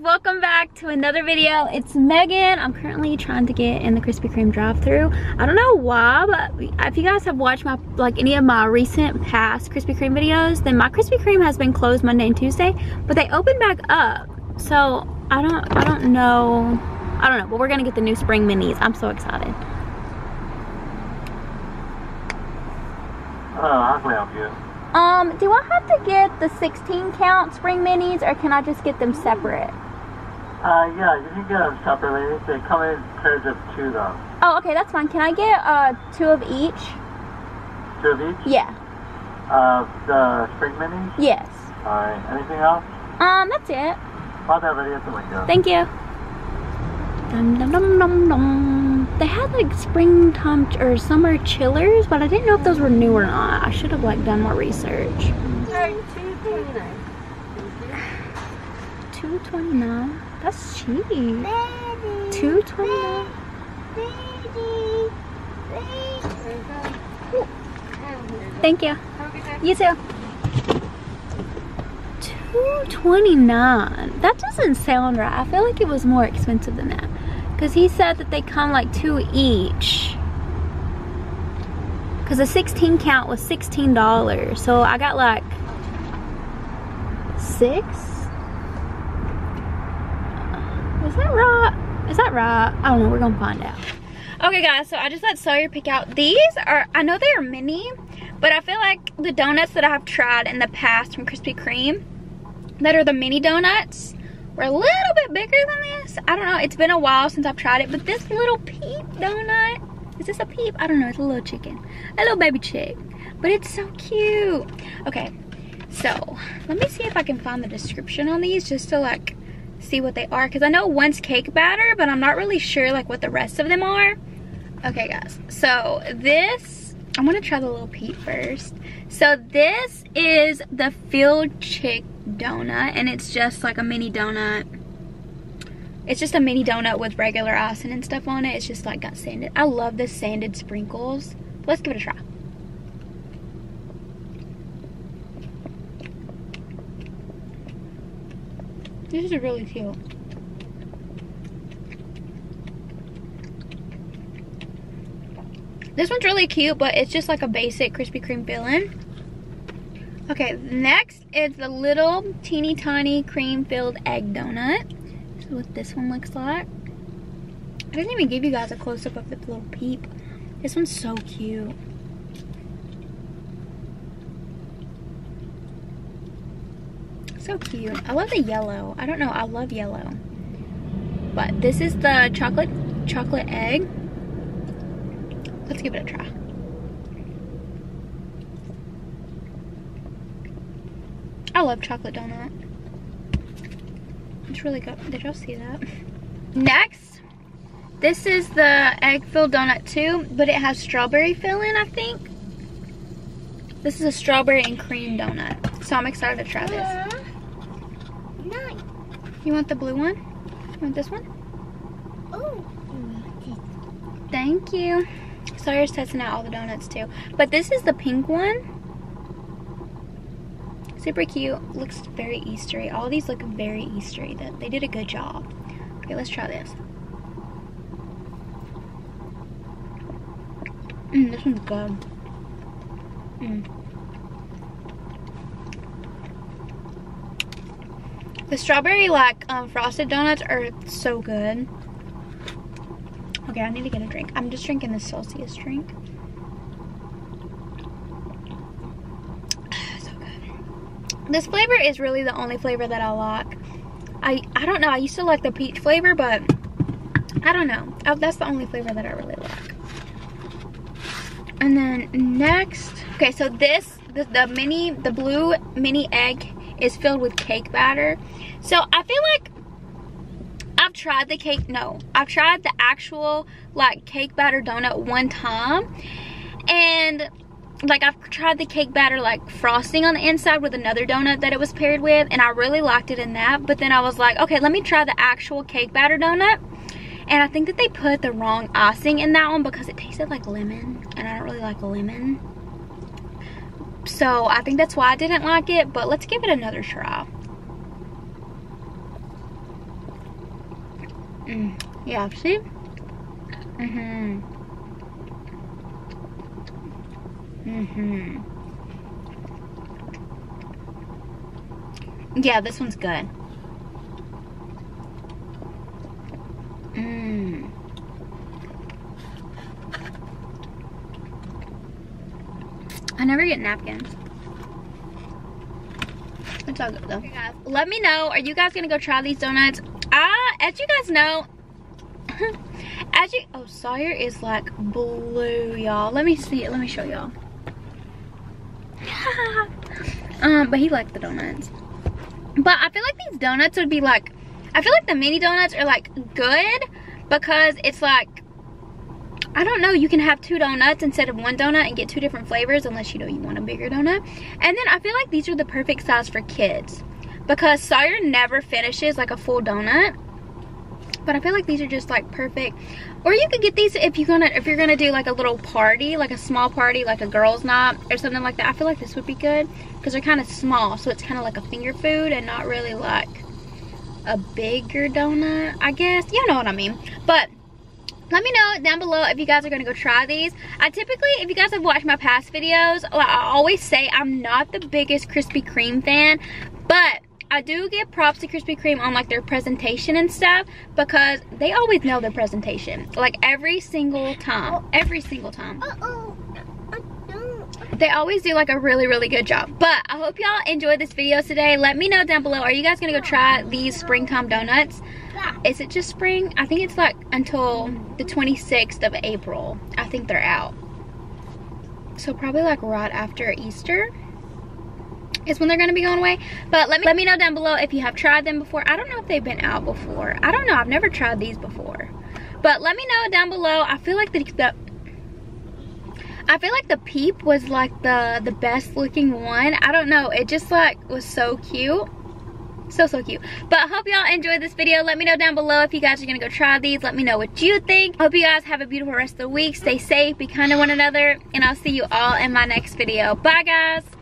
welcome back to another video. It's Meagan. I'm currently trying to get in the krispy kreme drive-through i don't know why but if you guys have watched my like any of my recent past krispy kreme videos then my krispy kreme has been closed monday and tuesday but they opened back up. So i don't i don't know i don't know but we're gonna get the new spring minis. I'm so excited. Hello, how can I help you? um do i have to get the 16 count spring minis or can i just get them separate Uh, yeah, you can get them separately. They come in pairs of two, though. oh okay that's fine can i get uh two of each Two of each? yeah Uh, the spring minis? yes Alright, anything else? um that's it I'll have at the window. Thank you. Dum, dum, dum, dum, dum. They had like springtime or summer chillers, but I didn't know if those were new or not. I should have like done more research. Two twenty nine. That's cheap. Two twenty nine. Thank you. You too. Two twenty nine. That doesn't sound right. I feel like it was more expensive than that. Cause he said that they come like two each. Cause the 16 count was $16. So I got like six? Is that right? Is that right? I don't know, we're gonna find out. Okay guys, so I just let Sawyer pick out. These are, I know they are mini, but I feel like the donuts that I've tried in the past from Krispy Kreme, that are the mini donuts, were a little bit bigger than this. I don't know, it's been a while since I've tried it, but this little peep donut, is this a peep? I don't know, it's a little chicken, a little baby chick, but it's so cute. Okay, so let me see if I can find the description on these just to like see what they are, because I know one's cake batter, but I'm not really sure like what the rest of them are. Okay guys, so this, I'm gonna try the little Peep first. So this is the filled chick donut and it's just like a mini donut. It's just a mini donut with regular icing and stuff on it. It's just like got sanded. I love the sanded sprinkles. Let's give it a try. This is really cute. This one's really cute, but it's just like a basic Krispy Kreme filling. Okay, next is the little teeny tiny cream filled egg donut. This is what this one looks like. I didn't even give you guys a close up of the little peep. This one's so cute. So cute. I love the yellow. I don't know, I love yellow. But this is the chocolate chocolate egg. Let's give it a try. I love chocolate donut. It's really good. Did y'all see that? Next, this is the egg filled donut too, but it has strawberry filling, I think. This is a strawberry and cream donut. So I'm excited to try this. You want the blue one? You want this one? Oh, Thank you. Sawyer's testing out all the donuts too. But this is the pink one. Super cute. Looks very Eastery. All these look very Eastery. That They did a good job. Okay, let's try this. Mmm, this one's good. Mmm. The strawberry like um, frosted donuts are so good. Okay, I need to get a drink. I'm just drinking the Celsius drink. so good. This flavor is really the only flavor that I like. I I don't know. I used to like the peach flavor, but I don't know. Oh, that's the only flavor that I really like. And then next, okay, so this the, the mini the blue mini egg is filled with cake batter. So I feel like I've tried the cake, no, I've tried the actual like cake batter donut one time. And like I've tried the cake batter like frosting on the inside with another donut that it was paired with and I really liked it in that. But then I was like okay let me try the actual cake batter donut. And I think that they put the wrong icing in that one because it tasted like lemon and I don't really like lemon so I think that's why I didn't like it but let's give it another try Mm, yeah, see? Mm-hmm. Mm-hmm. Yeah, this one's good. Mmm. I never get napkins. It's all good though. Okay, guys, let me know. Are you guys gonna go try these donuts? Ah, as you guys know, as you oh Sawyer is like blue, y'all. Let me see it. Let me show y'all. um, but he liked the donuts. But I feel like these donuts would be like, I feel like the mini donuts are like good because it's like, I don't know, you can have two donuts instead of one donut and get two different flavors unless you know you want a bigger donut. And then I feel like these are the perfect size for kids because Sawyer never finishes like a full donut. But I feel like these are just like perfect. Or you could get these if you're gonna if you're gonna do like a little party, like a small party, like a girls' night or something like that. I feel like this would be good because they're kind of small, so it's kind of like a finger food and not really like a bigger donut, I guess. You know what I mean. But let me know down below if you guys are gonna go try these. I typically, if you guys have watched my past videos, I always say I'm not the biggest Krispy Kreme fan, but I do give props to Krispy Kreme on like their presentation and stuff because they always know their presentation. Like every single time, every single time. Uh -oh. They always do like a really, really good job. But I hope y'all enjoyed this video today. Let me know down below. Are you guys gonna go try these springtime donuts? Is it just spring? I think it's like until the 26th of April. I think they're out. So probably like right after Easter is when they're to be going away. But let me let me know down below if you have tried them before. I don't know if they've been out before. I don't know. I've never tried these before. But let me know down below. I feel like the, the I feel like the Peep was like the the best looking one. I don't know. It just like was so cute. So, so cute. But I hope y'all enjoyed this video. Let me know down below if you guys are to go try these. Let me know what you think. Hope you guys have a beautiful rest of the week. Stay safe. Be kind to one another. And I'll see you all in my next video. Bye, guys.